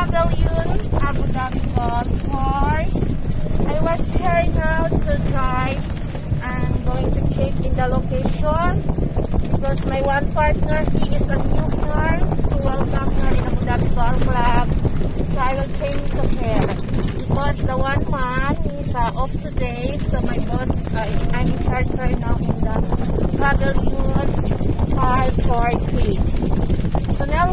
Pavilion Abu Dhabi Golf Course. I was here now to drive and going to check in the location because my one partner, he is a newcomer to welcome her in Abu Dhabi Golf Club. So I will change to her because the one man is uh, off today. So my boss uh, I'm in charge right now in the Pavilion 540. So now,